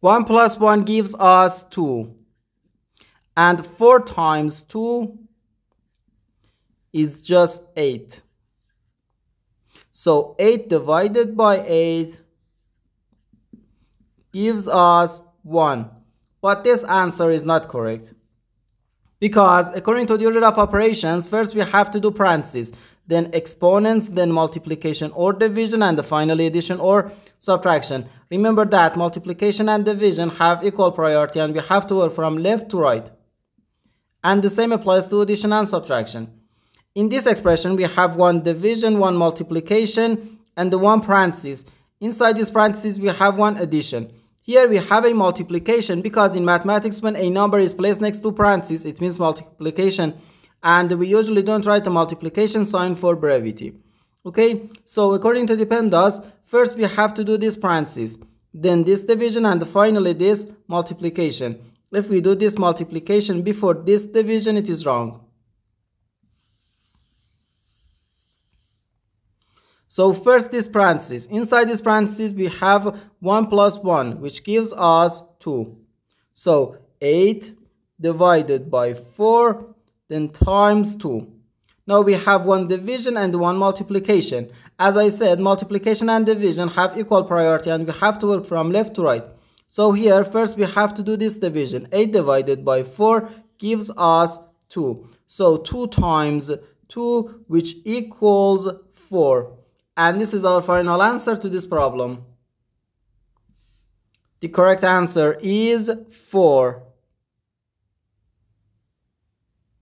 1 plus 1 gives us 2. And 4 times 2 is just 8. So 8 divided by 8 gives us 1. But this answer is not correct. Because according to the order of operations, first we have to do parentheses, then exponents, then multiplication or division, and finally addition or subtraction. Remember that multiplication and division have equal priority and we have to work from left to right. And the same applies to addition and subtraction. In this expression, we have one division, one multiplication, and the one parenthesis. Inside this parenthesis, we have one addition. Here we have a multiplication because in mathematics when a number is placed next to parentheses it means multiplication and we usually don't write a multiplication sign for brevity. Okay, so according to the PEMDAS, first we have to do this parentheses, then this division and finally this multiplication. If we do this multiplication before this division it is wrong. So first this parenthesis. Inside this parenthesis we have 1 plus 1 which gives us 2. So 8 divided by 4 then times 2. Now we have one division and one multiplication. As I said multiplication and division have equal priority and we have to work from left to right. So here first we have to do this division. 8 divided by 4 gives us 2. So 2 times 2 which equals 4. And this is our final answer to this problem. The correct answer is 4.